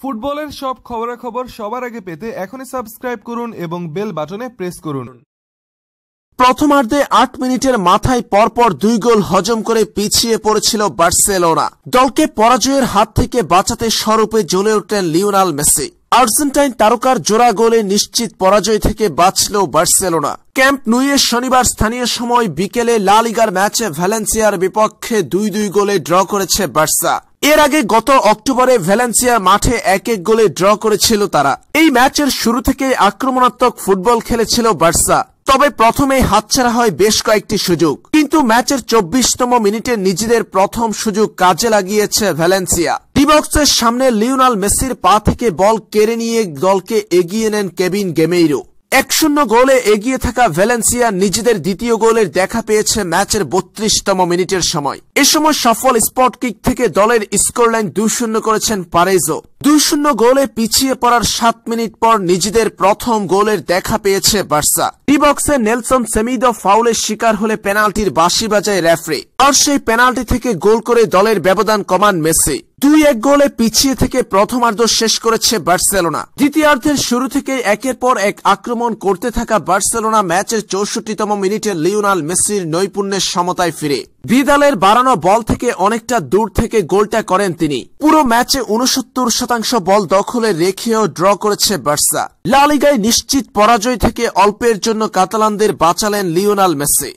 ফুটবলের সব খবরাখবর সবার আগে পেতে এখনই সাবস্ক্রাইব করুন এবং বেল বাটনে প্রেস করুন। প্রথমার্ধে আট মিনিটের মাথায় পরপর দুই গোল হজম করে পিছিয়ে পড়েছিল বার্সেলোনা। দলকে পরাজয়ের হাত থেকে বাঁচাতে স্বরূপে জ্বলে উঠলেন লিওনাল মেসি। আর্জেন্টাইন তারকার জোড়া গোলে নিশ্চিত পরাজয় থেকে বাঁচল বার্সেলোনা। ক্যাম্প নুয়ে শনিবার স্থানীয় সময় বিকেলে লা লিগার ম্যাচে ভ্যালেন্সিয়ার বিপক্ষে দুই দুই গোলে ড্র করেছে বার্সা। এর আগে গত অক্টোবরে ভ্যালেন্সিয়ার মাঠে এক এক গোলে ড্র করেছিল তারা। এই ম্যাচের শুরু থেকে আক্রমণাত্মক ফুটবল খেলেছিল বার্সা। তবে প্রথমেই হাতছাড়া হয় বেশ কয়েকটি সুযোগ। কিন্তু ম্যাচের চব্বিশতম মিনিটে নিজেদের প্রথম সুযোগ কাজে লাগিয়েছে ভ্যালেন্সিয়া। ডিবক্সের সামনে লিওনাল মেসির পা থেকে বল কেড়ে নিয়ে দলকে এগিয়ে নেন কেবিন গেমেইরো। এক শূন্য গোলে এগিয়ে থাকা ভ্যালেন্সিয়া নিজেদের দ্বিতীয় গোলের দেখা পেয়েছে ম্যাচের বত্রিশতম মিনিটের সময়। এ সময় সফল স্পট কিক থেকে দলের স্কোরলাইন দুই শূন্য করেছেন পারেজো। দুই শূন্য গোলে পিছিয়ে পড়ার সাত মিনিট পর নিজেদের প্রথম গোলের দেখা পেয়েছে বার্সা। ডিবক্সে নেলসন সেমিদো ফাউলের শিকার হলে পেনাল্টির বাঁশি বাজায় রেফারি। আর সেই পেনাল্টি থেকে গোল করে দলের ব্যবধান কমান মেসি। দুই এক গোলে পিছিয়ে থেকে প্রথমার্ধ শেষ করেছে বার্সেলোনা। দ্বিতীয়ার্ধের শুরু থেকে একের পর এক আক্রমণ করতে থাকা বার্সেলোনা ম্যাচের চৌষট্টিতম মিনিটে লিওনাল মেসির নৈপুণ্যের সমতায় ফিরে। বিদালের বাড়ানো বল থেকে অনেকটা দূর থেকে গোলটা করেন তিনি। পুরো ম্যাচে উনসত্তর শতাংশ বল দখলে রেখেও ড্র করেছে বার্সা। লালিগায় নিশ্চিত পরাজয় থেকে অল্পের জন্য কাতালানদের বাঁচালেন লিওনাল মেসি।